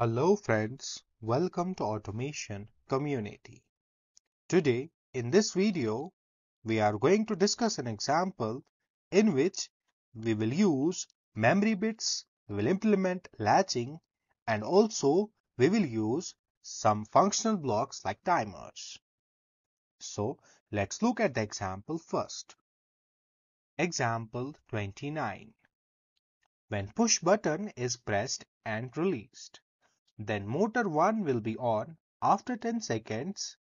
Hello friends, welcome to Automation Community. Today in this video we are going to discuss an example in which we will use memory bits, we will implement latching and also we will use some functional blocks like timers. So let's look at the example first. Example 29. When push button is pressed and released, then motor 1 will be on after 10 seconds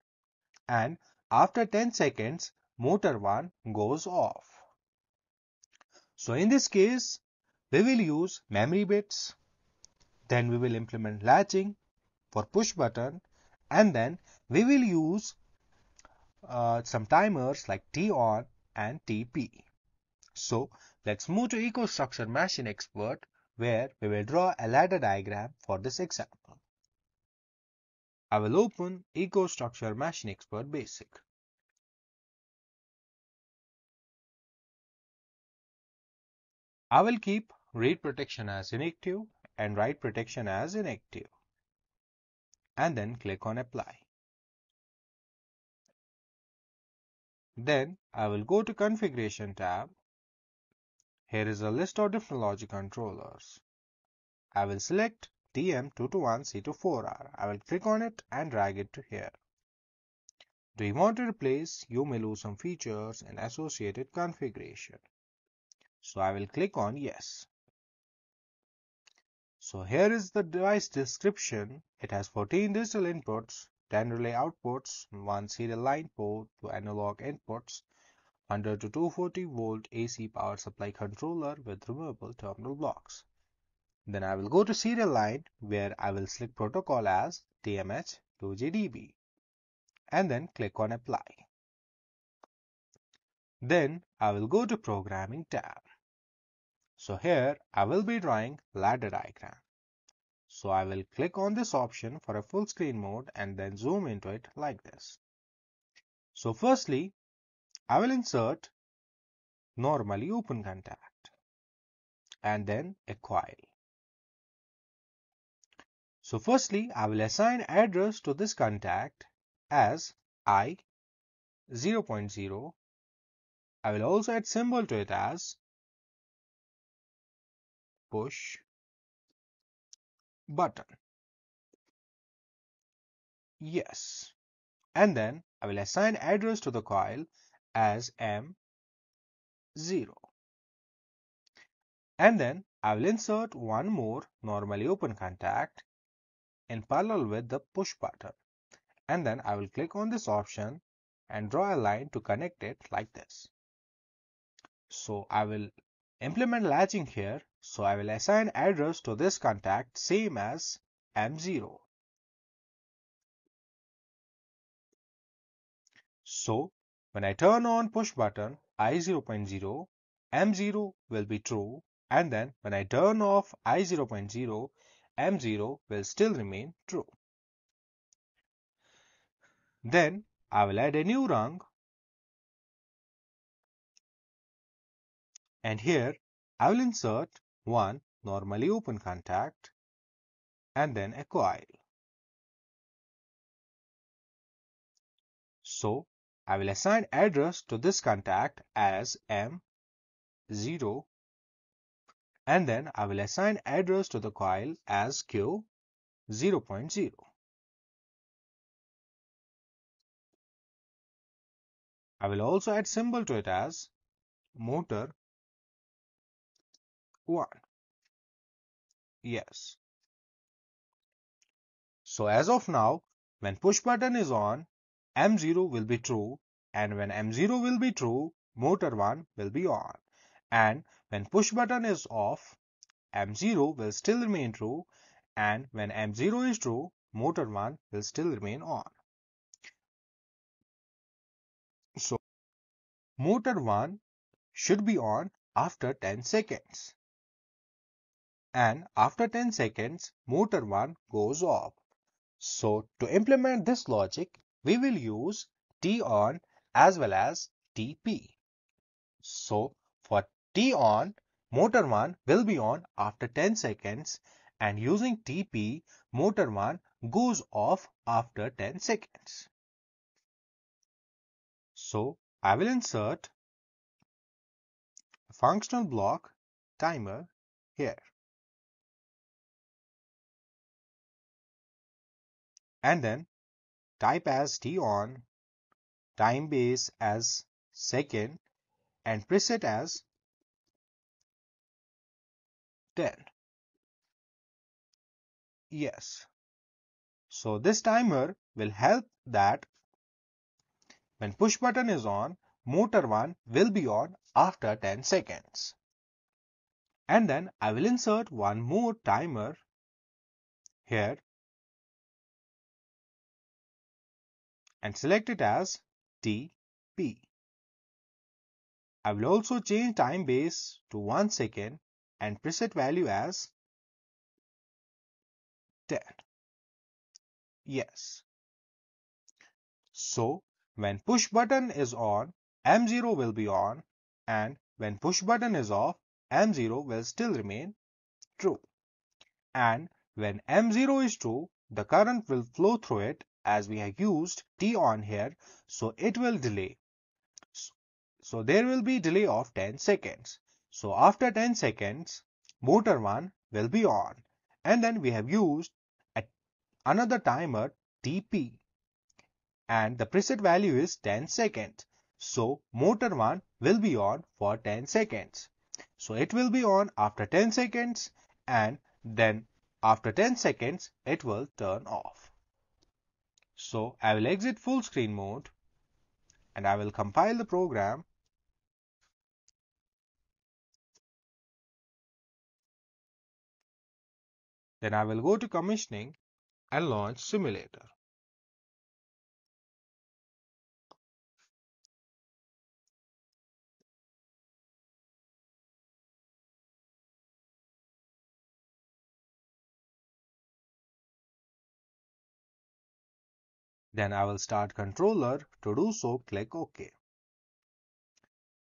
and after 10 seconds motor 1 goes off. So in this case we will use memory bits then we will implement latching for push button and then we will use uh, some timers like T on and TP. So let's move to EcoStruxure Machine Expert where we will draw a ladder diagram for this example. I will open EcoStruxure Machine Expert Basic. I will keep read protection as inactive and write protection as inactive and then click on apply. Then I will go to configuration tab. Here is a list of different logic controllers. I will select TM221C24R. I will click on it and drag it to here. Do you want to replace? You may lose some features and associated configuration. So I will click on yes. So here is the device description. It has 14 digital inputs, 10 relay outputs, 1 serial line port, 2 analog inputs, 100 to 240 volt AC power supply controller with removable terminal blocks. Then I will go to serial line where I will select protocol as TMH2JDB and then click on apply. Then I will go to programming tab. So here I will be drawing ladder diagram. So I will click on this option for a full screen mode and then zoom into it like this. So firstly, I will insert normally open contact and then a coil. So firstly, I will assign address to this contact as I 0.0. I will also add symbol to it as push button. Yes. And then I will assign address to the coil as M0. And then I will insert one more normally open contact in parallel with the push button. And then I will click on this option and draw a line to connect it like this. So I will implement latching here. So I will assign address to this contact same as M0. So when I turn on push button I0.0, M0 will be true and then when I turn off I0.0, M0 will still remain true. Then I will add a new rung and here I will insert one normally open contact and then a coil. So I will assign address to this contact as M0 and then I will assign address to the coil as Q 0.0. I will also add symbol to it as motor 1. Yes. So as of now, when push button is on, M0 will be true and when M0 will be true, motor 1 will be on. And when push button is off, M0 will still remain true and when M0 is true, motor 1 will still remain on. So, motor 1 should be on after 10 seconds. And after 10 seconds, motor 1 goes off. So, to implement this logic, we will use T on as well as TP. So for T on, motor 1 will be on after 10 seconds and using TP, motor 1 goes off after 10 seconds. So I will insert a functional block timer here. And then type as T on, time base as second and preset as 10. Yes. So this timer will help that when push button is on, motor 1 will be on after 10 seconds. And then I will insert one more timer here and select it as TP. I will also change time base to 1 second and preset value as 10. Yes. So when push button is on, M0 will be on and when push button is off, M0 will still remain true. And when M0 is true, the current will flow through it as we have used T on here, so it will delay. So there will be delay of 10 seconds. So after 10 seconds, motor 1 will be on and then we have used another timer TP and the preset value is 10 seconds. So motor 1 will be on for 10 seconds. So it will be on after 10 seconds and then after 10 seconds it will turn off. So I will exit full screen mode and I will compile the program Then I will go to commissioning and launch simulator. Then I will start controller. To do so, click OK.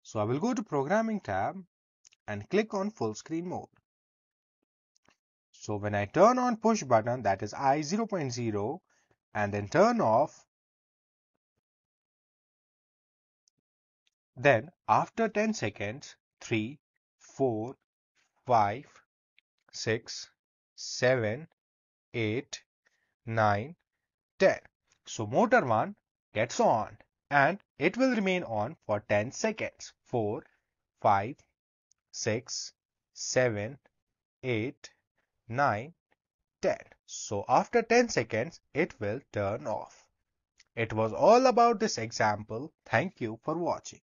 So I will go to programming tab and click on full screen mode. So when I turn on push button that is I 0.0 and then turn off then after 10 seconds 3 4 5 6 7 8 9 10 so motor 1 gets on and it will remain on for 10 seconds. 4, 5, 6, 7, 8, 9, 10. So after 10 seconds, it will turn off. It was all about this example. Thank you for watching.